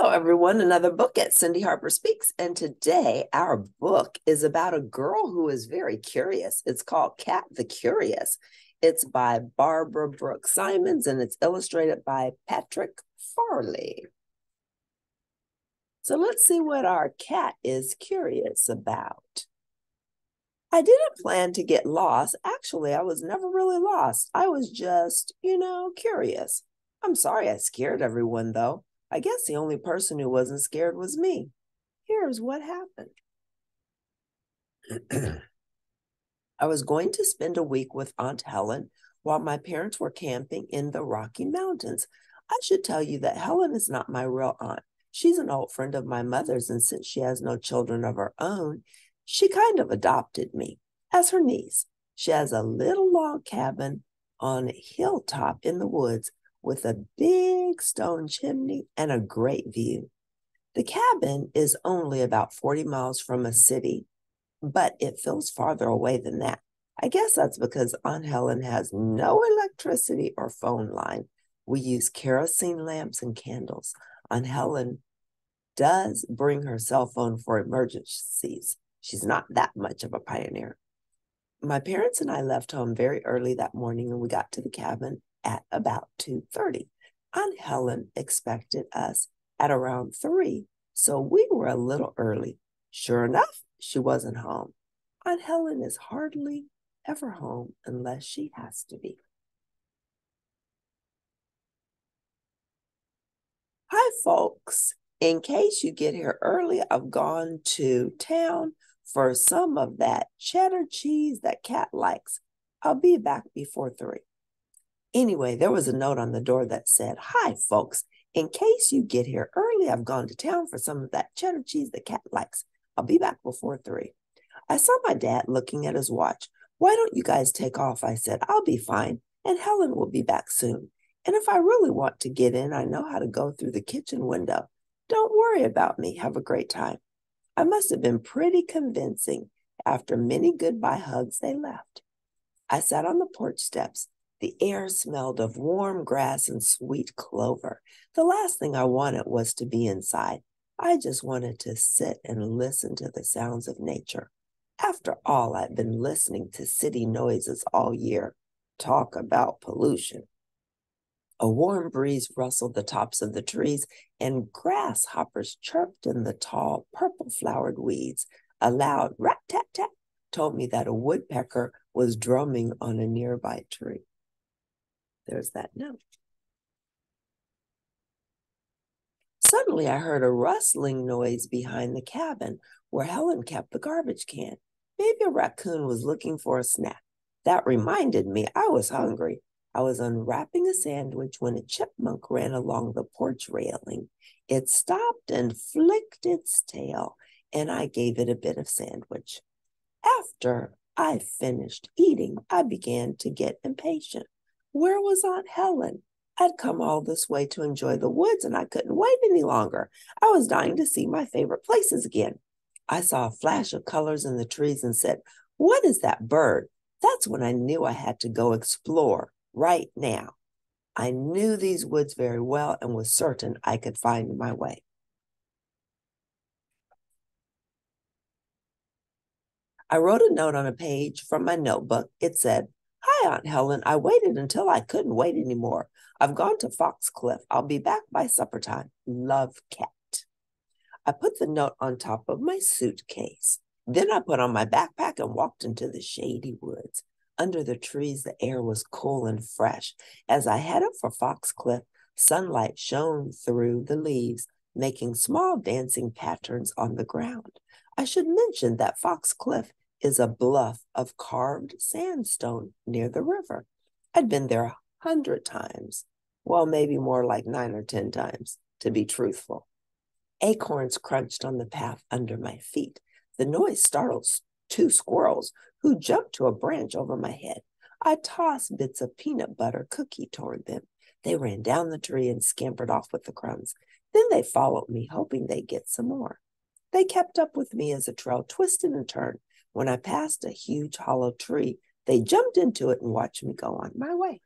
Hello, everyone. Another book at Cindy Harper Speaks. And today, our book is about a girl who is very curious. It's called Kat the Curious. It's by Barbara Brooks Simons and it's illustrated by Patrick Farley. So let's see what our Kat is curious about. I didn't plan to get lost. Actually, I was never really lost. I was just, you know, curious. I'm sorry I scared everyone, though. I guess the only person who wasn't scared was me. Here's what happened. I was going to spend a week with Aunt Helen while my parents were camping in the Rocky Mountains. I should tell you that Helen is not my real aunt. She's an old friend of my mother's, and since she has no children of her own, she kind of adopted me as her niece. She has a little log cabin on a hilltop in the woods with a big stone chimney and a great view. The cabin is only about 40 miles from a city, but it feels farther away than that. I guess that's because Aunt Helen has no electricity or phone line. We use kerosene lamps and candles. Aunt Helen does bring her cell phone for emergencies. She's not that much of a pioneer. My parents and I left home very early that morning and we got to the cabin at about 2.30. Aunt Helen expected us at around 3, so we were a little early. Sure enough, she wasn't home. Aunt Helen is hardly ever home unless she has to be. Hi, folks. In case you get here early, I've gone to town for some of that cheddar cheese that Kat likes. I'll be back before three. Anyway, there was a note on the door that said, Hi, folks. In case you get here early, I've gone to town for some of that cheddar cheese the cat likes. I'll be back before three. I saw my dad looking at his watch. Why don't you guys take off? I said, I'll be fine, and Helen will be back soon. And if I really want to get in, I know how to go through the kitchen window. Don't worry about me. Have a great time. I must have been pretty convincing. After many goodbye hugs, they left. I sat on the porch steps the air smelled of warm grass and sweet clover. The last thing I wanted was to be inside. I just wanted to sit and listen to the sounds of nature. After all, I'd been listening to city noises all year. Talk about pollution. A warm breeze rustled the tops of the trees, and grasshoppers chirped in the tall, purple flowered weeds. A loud rat tat tat told me that a woodpecker was drumming on a nearby tree. There's that note. Suddenly, I heard a rustling noise behind the cabin where Helen kept the garbage can. Maybe a raccoon was looking for a snack. That reminded me I was hungry. I was unwrapping a sandwich when a chipmunk ran along the porch railing. It stopped and flicked its tail, and I gave it a bit of sandwich. After I finished eating, I began to get impatient. Where was Aunt Helen? I'd come all this way to enjoy the woods and I couldn't wait any longer. I was dying to see my favorite places again. I saw a flash of colors in the trees and said, What is that bird? That's when I knew I had to go explore right now. I knew these woods very well and was certain I could find my way. I wrote a note on a page from my notebook. It said, Aunt Helen. I waited until I couldn't wait anymore. I've gone to Foxcliff. I'll be back by supper time. Love, Kat. I put the note on top of my suitcase. Then I put on my backpack and walked into the shady woods. Under the trees, the air was cool and fresh. As I headed for Foxcliff, sunlight shone through the leaves, making small dancing patterns on the ground. I should mention that Foxcliff is a bluff of carved sandstone near the river. I'd been there a hundred times. Well, maybe more like nine or 10 times, to be truthful. Acorns crunched on the path under my feet. The noise startled two squirrels who jumped to a branch over my head. I tossed bits of peanut butter cookie toward them. They ran down the tree and scampered off with the crumbs. Then they followed me, hoping they'd get some more. They kept up with me as the trail twisted and turned. When I passed a huge hollow tree, they jumped into it and watched me go on my way.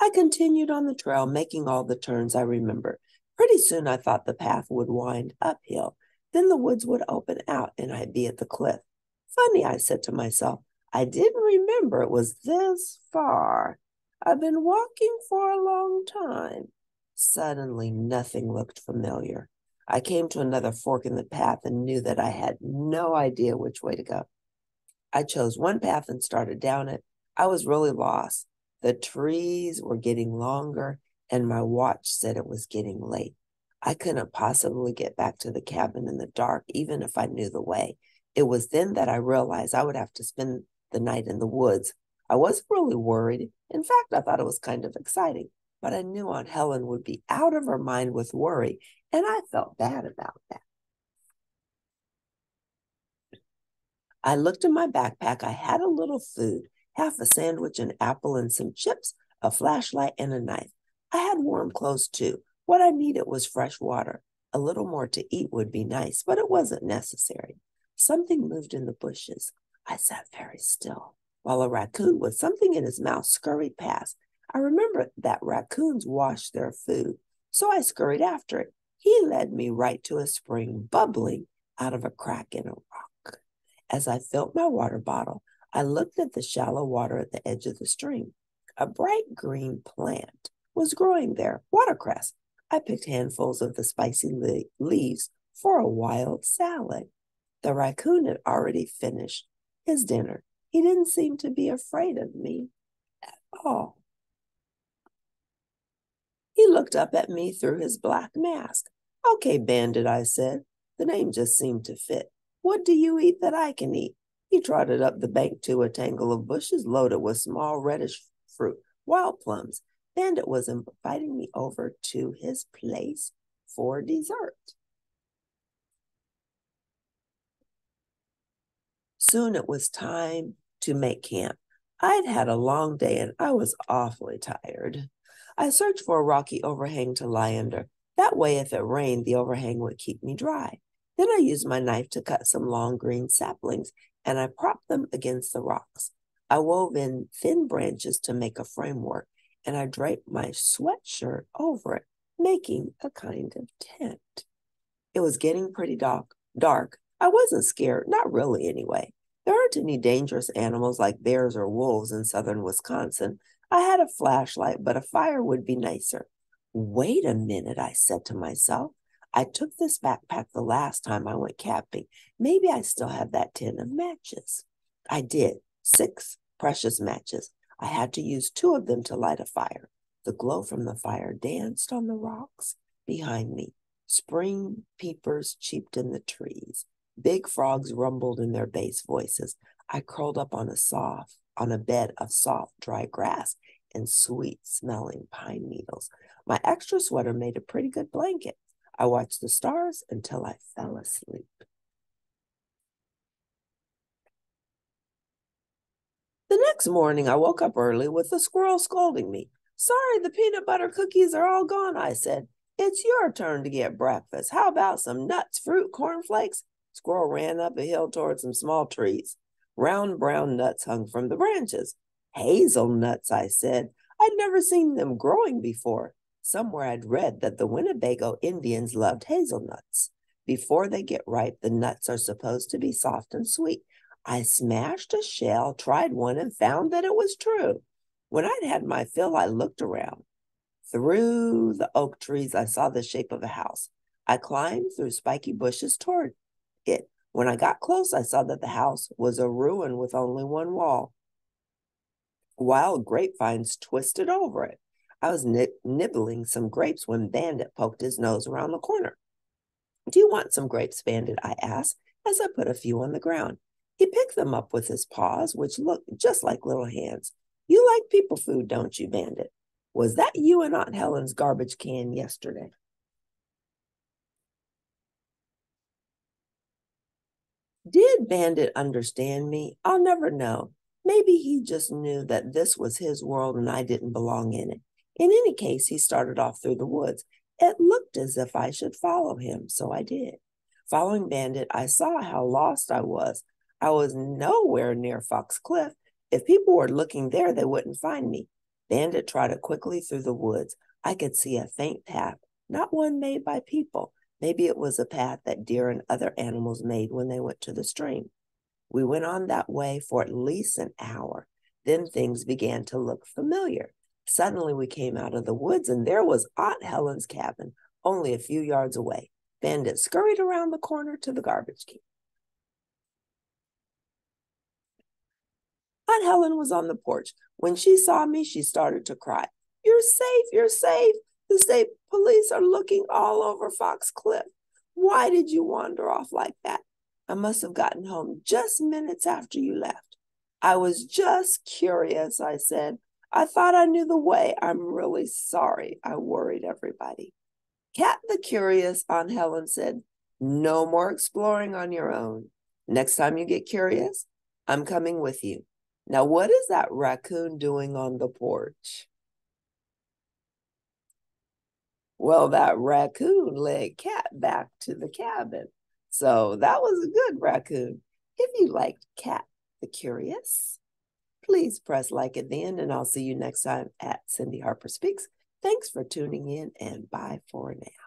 I continued on the trail, making all the turns I remembered. Pretty soon I thought the path would wind uphill. Then the woods would open out and I'd be at the cliff. Funny, I said to myself. I didn't remember it was this far. I've been walking for a long time. Suddenly, nothing looked familiar. I came to another fork in the path and knew that I had no idea which way to go. I chose one path and started down it. I was really lost. The trees were getting longer, and my watch said it was getting late. I couldn't possibly get back to the cabin in the dark, even if I knew the way. It was then that I realized I would have to spend the night in the woods. I wasn't really worried. In fact, I thought it was kind of exciting, but I knew Aunt Helen would be out of her mind with worry, and I felt bad about that. I looked in my backpack. I had a little food half a sandwich, an apple, and some chips, a flashlight, and a knife. I had warm clothes too. What I needed was fresh water. A little more to eat would be nice, but it wasn't necessary. Something moved in the bushes. I sat very still while a raccoon with something in his mouth scurried past. I remembered that raccoons wash their food, so I scurried after it. He led me right to a spring bubbling out of a crack in a rock. As I filled my water bottle, I looked at the shallow water at the edge of the stream. A bright green plant was growing there, watercress. I picked handfuls of the spicy le- leaves for a wild salad. The raccoon had already finished his dinner. He didn't seem to be afraid of me at all. He looked up at me through his black mask. Okay, Bandit, I said. The name just seemed to fit. What do you eat that I can eat? He trotted up the bank to a tangle of bushes loaded with small reddish fruit, wild plums. Bandit was inviting me over to his place for dessert. Soon it was time to make camp. I'd had a long day and I was awfully tired. I searched for a rocky overhang to lie under. That way, if it rained, the overhang would keep me dry. Then I used my knife to cut some long green saplings and I propped them against the rocks. I wove in thin branches to make a framework, and I draped my sweatshirt over it, making a kind of tent. It was getting pretty dark. Dark. I wasn't scared, not really anyway. There aren't any dangerous animals like bears or wolves in southern Wisconsin. I had a flashlight, but a fire would be nicer. Wait a minute, I said to myself. I took this backpack the last time I went camping. Maybe I still have that tin of matches. I did. Six precious matches. I had to use two of them to light a fire. The glow from the fire danced on the rocks behind me. Spring peepers cheeped in the trees. Big frogs rumbled in their bass voices. I curled up on a soft, on a bed of soft, dry grass and sweet smelling pine needles. My extra sweater made a pretty good blanket. I watched the stars until I fell asleep. The next morning, I woke up early with the squirrel scolding me. Sorry, the peanut butter cookies are all gone, I said. It's your turn to get breakfast. How about some nuts, fruit, cornflakes? Squirrel ran up a hill toward some small trees. Round brown nuts hung from the branches. Hazelnuts, I said. I'd never seen them growing before. Somewhere I'd read that the Winnebago Indians loved hazelnuts. Before they get ripe, the nuts are supposed to be soft and sweet. I smashed a shell, tried one, and found that it was true. When I'd had my fill, I looked around. Through the oak trees, I saw the shape of a house. I climbed through spiky bushes toward it. When I got close, I saw that the house was a ruin with only one wall. Wild grapevines twisted over it. I was nibbling some grapes when Bandit poked his nose around the corner. Do you want some grapes, Bandit? I asked as I put a few on the ground. He picked them up with his paws, which looked just like little hands. You like people food, don't you, Bandit? Was that you and Aunt Helen's garbage can yesterday? Did Bandit understand me? I'll never know. Maybe he just knew that this was his world and I didn't belong in it. In any case, he started off through the woods. It looked as if I should follow him, so I did. Following Bandit, I saw how lost I was. I was nowhere near Fox Cliff. If people were looking there, they wouldn't find me. Bandit trotted quickly through the woods. I could see a faint path, not one made by people. Maybe it was a path that deer and other animals made when they went to the stream. We went on that way for at least an hour. Then things began to look familiar. Suddenly we came out of the woods and there was Aunt Helen's cabin, only a few yards away. Bandit scurried around the corner to the garbage can. Aunt Helen was on the porch. When she saw me, she started to cry. You're safe, you're safe. The state police are looking all over Fox Cliff. Why did you wander off like that? I must have gotten home just minutes after you left. I was just curious, I said. I thought I knew the way. I'm really sorry. I worried everybody. Kat the Curious, Aunt Helen said, no more exploring on your own. Next time you get curious, I'm coming with you. Now, what is that raccoon doing on the porch? Well, that raccoon led Kat back to the cabin. So that was a good raccoon. If you liked Kat the Curious, please press like at the end, and I'll see you next time at Cindy Harper Speaks. Thanks for tuning in, and bye for now.